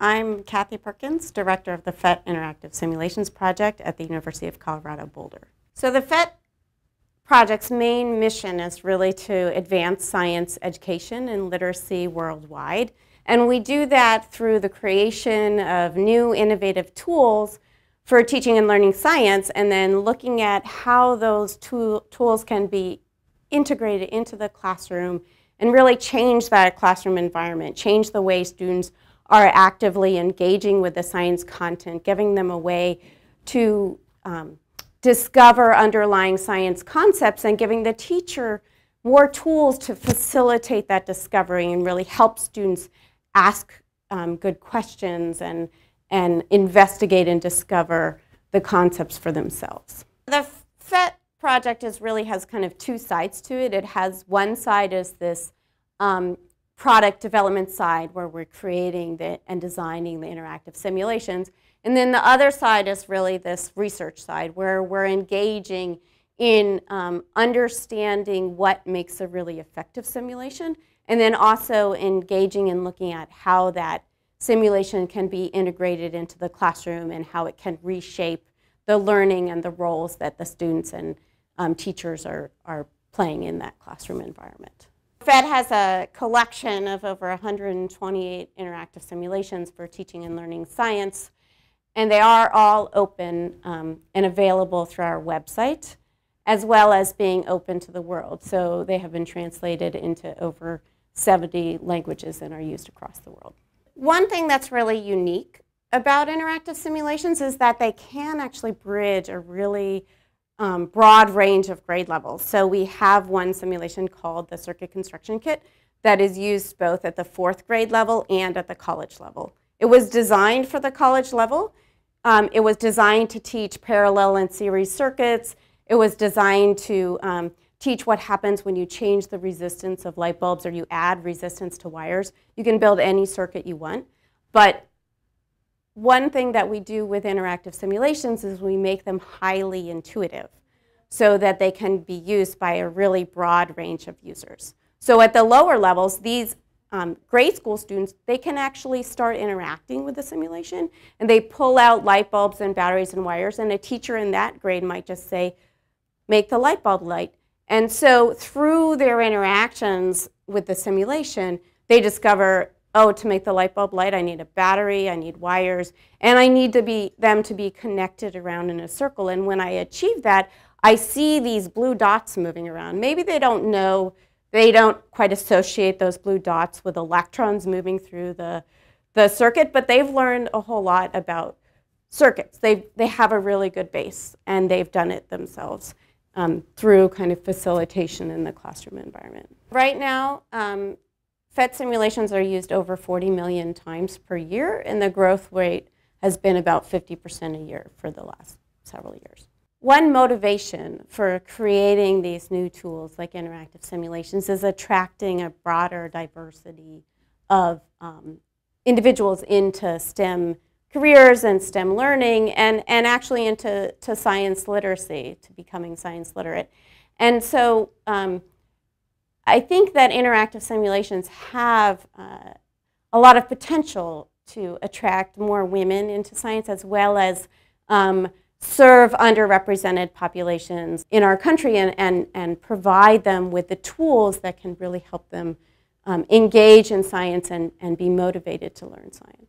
I'm Kathy Perkins, Director of the PhET Interactive Simulations Project at the University of Colorado Boulder. So the PhET project's main mission is really to advance science education and literacy worldwide. And we do that through the creation of new innovative tools for teaching and learning science and then looking at how those tool, tools can be integrated into the classroom and really change that classroom environment, change the way students are actively engaging with the science content, giving them a way to um, discover underlying science concepts and giving the teacher more tools to facilitate that discovery and really help students ask um, good questions and, and investigate and discover the concepts for themselves. The PhET project is really has kind of two sides to it. It has one side is this um, product development side where we're creating the, and designing the interactive simulations. And then the other side is really this research side where we're engaging in um, understanding what makes a really effective simulation and then also engaging in looking at how that simulation can be integrated into the classroom and how it can reshape the learning and the roles that the students and um, teachers are, are playing in that classroom environment. PhET has a collection of over 128 interactive simulations for teaching and learning science, and they are all open um, and available through our website, as well as being open to the world. So they have been translated into over 70 languages and are used across the world. One thing that's really unique about interactive simulations is that they can actually bridge a really um, broad range of grade levels. So we have one simulation called the Circuit Construction Kit that is used both at the fourth grade level and at the college level. It was designed for the college level. Um, it was designed to teach parallel and series circuits. It was designed to um, teach what happens when you change the resistance of light bulbs or you add resistance to wires. You can build any circuit you want, but one thing that we do with interactive simulations is we make them highly intuitive so that they can be used by a really broad range of users. So at the lower levels, these um, grade school students, they can actually start interacting with the simulation and they pull out light bulbs and batteries and wires and a teacher in that grade might just say, make the light bulb light. And so through their interactions with the simulation, they discover oh, to make the light bulb light, I need a battery, I need wires, and I need to be, them to be connected around in a circle. And when I achieve that, I see these blue dots moving around. Maybe they don't know, they don't quite associate those blue dots with electrons moving through the, the circuit, but they've learned a whole lot about circuits. They, they have a really good base, and they've done it themselves um, through kind of facilitation in the classroom environment. Right now, um, PhET simulations are used over 40 million times per year, and the growth rate has been about 50% a year for the last several years. One motivation for creating these new tools like interactive simulations is attracting a broader diversity of um, individuals into STEM careers and STEM learning and, and actually into to science literacy, to becoming science literate. And so um, I think that interactive simulations have uh, a lot of potential to attract more women into science as well as um, serve underrepresented populations in our country and, and, and provide them with the tools that can really help them um, engage in science and, and be motivated to learn science.